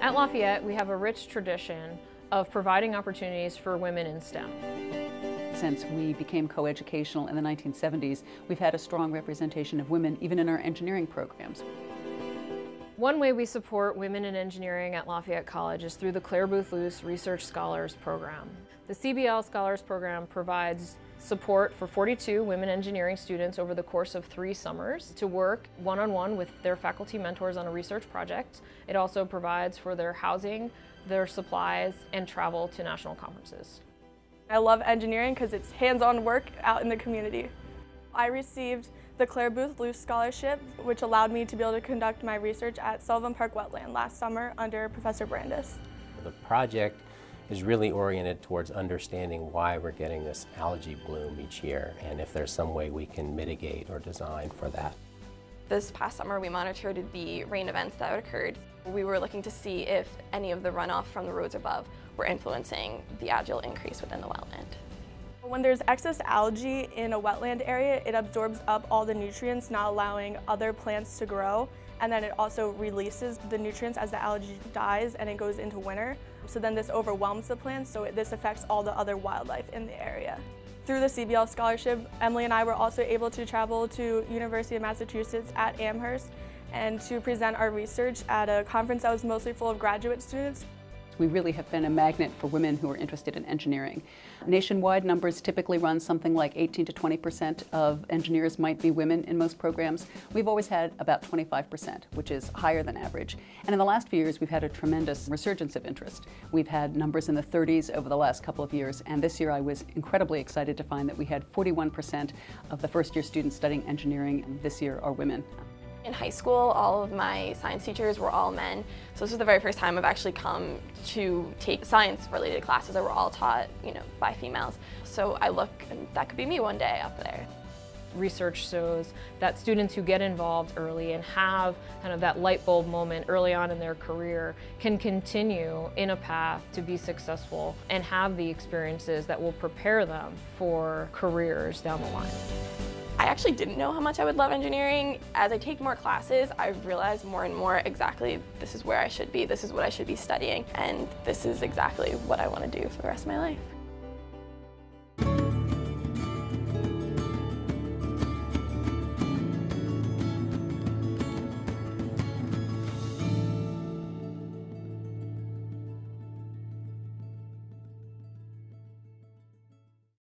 At Lafayette, we have a rich tradition of providing opportunities for women in STEM. Since we became coeducational in the 1970s, we've had a strong representation of women even in our engineering programs. One way we support women in engineering at Lafayette College is through the Clare Boothe Luce Research Scholars Program. The CBL Scholars Program provides support for 42 women engineering students over the course of three summers to work one-on-one -on -one with their faculty mentors on a research project. It also provides for their housing, their supplies, and travel to national conferences. I love engineering because it's hands-on work out in the community. I received the Clare Boothe Luce Scholarship, which allowed me to be able to conduct my research at Sullivan Park Wetland last summer under Professor Brandis. The project is really oriented towards understanding why we're getting this algae bloom each year and if there's some way we can mitigate or design for that. This past summer we monitored the rain events that occurred. We were looking to see if any of the runoff from the roads above were influencing the algal increase within the wetland. When there's excess algae in a wetland area, it absorbs up all the nutrients, not allowing other plants to grow. And then it also releases the nutrients as the algae dies and it goes into winter. So then this overwhelms the plants, so this affects all the other wildlife in the area. Through the CBL scholarship, Emily and I were also able to travel to University of Massachusetts at Amherst and to present our research at a conference that was mostly full of graduate students. We really have been a magnet for women who are interested in engineering. Nationwide numbers typically run something like 18 to 20 percent of engineers might be women in most programs. We've always had about 25 percent, which is higher than average. And in the last few years, we've had a tremendous resurgence of interest. We've had numbers in the 30s over the last couple of years, and this year I was incredibly excited to find that we had 41 percent of the first year students studying engineering this year are women. In high school, all of my science teachers were all men, so this was the very first time I've actually come to take science-related classes that were all taught, you know, by females. So I look, and that could be me one day up there. Research shows that students who get involved early and have kind of that light bulb moment early on in their career can continue in a path to be successful and have the experiences that will prepare them for careers down the line. I actually didn't know how much I would love engineering. As I take more classes, I've realized more and more exactly this is where I should be, this is what I should be studying, and this is exactly what I want to do for the rest of my life.